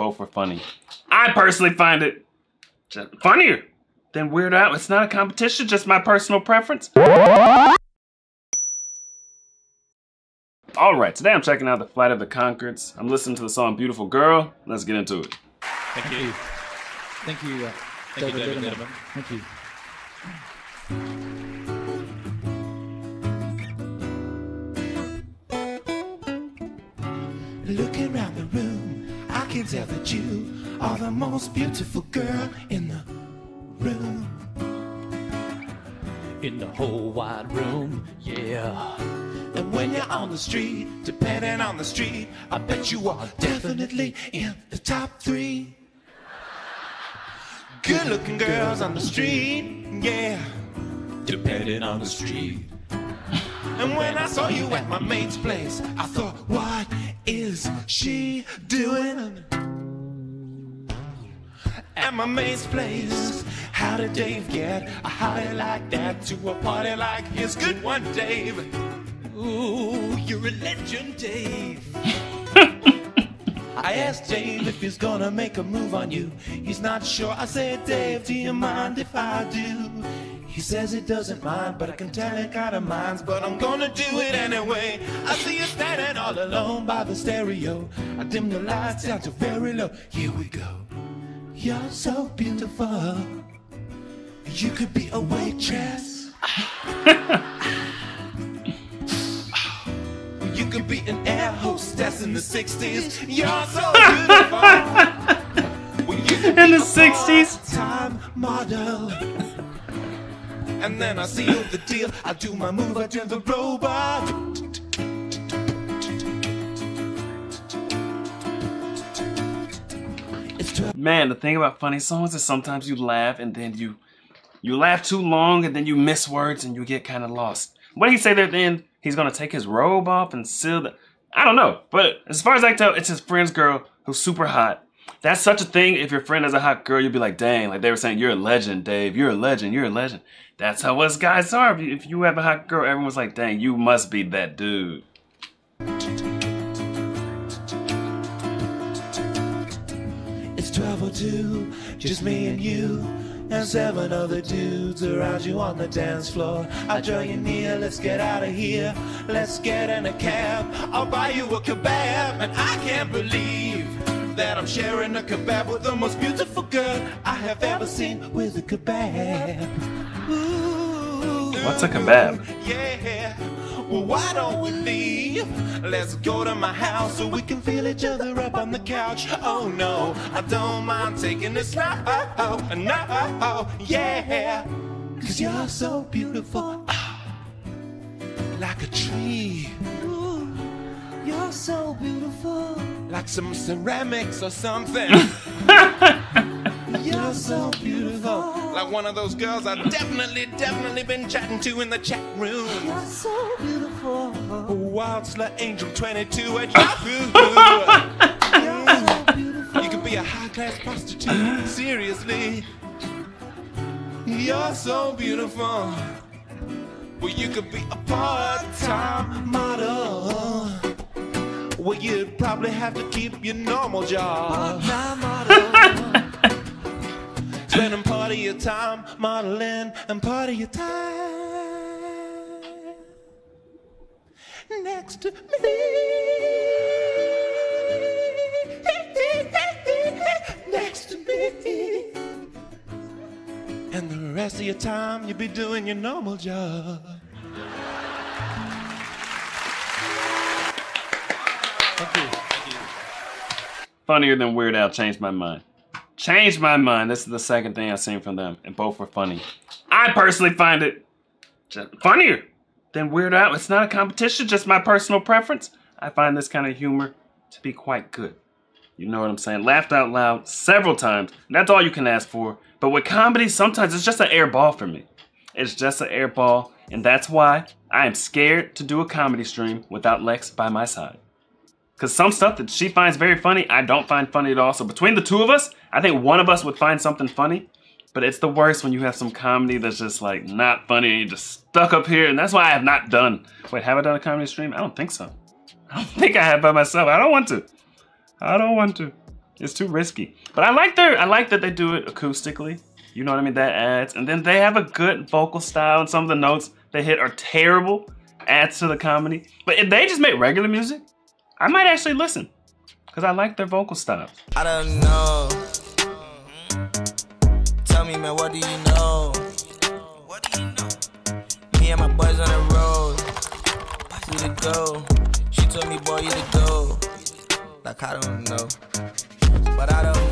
both were funny. I personally find it funnier than Weird Al. It's not a competition, just my personal preference. All right, today I'm checking out the Flight of the Conchords. I'm listening to the song Beautiful Girl. Let's get into it. Thank you. Thank you, uh, Thank you, David David Letterman. Letterman. Thank you. Looking around the room, Tell that you are the most beautiful girl in the room. In the whole wide room, yeah. And when you're on the street, depending on the street, I bet you are definitely in the top three. Good looking girls on the street, yeah. Depending on the street. And when I saw you at my mate's place, I thought, what is she doing? At my mate's place, how did Dave get a hottie like that to a party like his? Good one, Dave. Ooh, you're a legend, Dave. I asked Dave if he's gonna make a move on you. He's not sure. I said, Dave, do you mind if I do? He says he doesn't mind, but I can tell it kinda minds. But I'm gonna do it anyway. I see you standing all alone by the stereo. I dim the lights down to very low. Here we go. You're so beautiful. You could be a waitress. You could be an air hostess in the 60s. You're so beautiful. Well, you could In the 60s? part-time model. And then I seal the deal. I do my move, I turn the robot. It's 12 Man, the thing about funny songs is sometimes you laugh and then you you laugh too long and then you miss words and you get kind of lost. What did he say there at the end? He's gonna take his robe off and seal the. I don't know, but as far as I can tell, it's his friend's girl who's super hot. That's such a thing. If your friend has a hot girl, you'll be like, dang, like they were saying, you're a legend, Dave. You're a legend. You're a legend. That's how us guys are. If you, if you have a hot girl, everyone's like, dang, you must be that dude. It's 1202, just me and you. And seven other dudes around you on the dance floor. I draw you near, let's get out of here. Let's get in a cab. I'll buy you a kebab. And I can't believe that I'm sharing a kebab with the most beautiful girl I have ever seen with a kebab. Ooh, What's a kebab? Yeah. Well, why don't we leave? Let's go to my house so we can feel each other up on the couch. Oh no, I don't mind taking this now. No, yeah. Cause you're so beautiful. ah, Like a tree. Ooh, You're so beautiful. Like some ceramics or something. You're so beautiful. Like one of those girls I've definitely, definitely been chatting to in the chat room. You're so beautiful. Wild Slut Angel 22 at Yahoo. You're so beautiful. You could be a high class prostitute. Seriously. You're so beautiful. Well, you could be a part time model. Well, you'd probably have to keep your normal job. Spending part of your time modeling and part of your time next to me. Next to me. And the rest of your time you'll be doing your normal job. Thank you. Funnier than Weird Al changed my mind. Changed my mind. This is the second thing I've seen from them, and both were funny. I personally find it funnier than Weird Al. It's not a competition, just my personal preference. I find this kind of humor to be quite good. You know what I'm saying? Laughed out loud several times. That's all you can ask for. But with comedy, sometimes it's just an air ball for me. It's just an air ball, and that's why I am scared to do a comedy stream without Lex by my side. Because some stuff that she finds very funny, I don't find funny at all. So between the two of us, I think one of us would find something funny. But it's the worst when you have some comedy that's just like not funny and you're just stuck up here. And that's why I have not done. Wait, have I done a comedy stream? I don't think so. I don't think I have by myself. I don't want to. I don't want to. It's too risky. But I like their I like that they do it acoustically. You know what I mean? That adds. And then they have a good vocal style and some of the notes they hit are terrible. Adds to the comedy. But if they just make regular music, I might actually listen. Because I like their vocal styles. I don't know. Mm-hmm. Tell me, man, what do you know? What do you know? Me and my boys on the road. To go? She told me, boy, you go. Like, I don't know. But I don't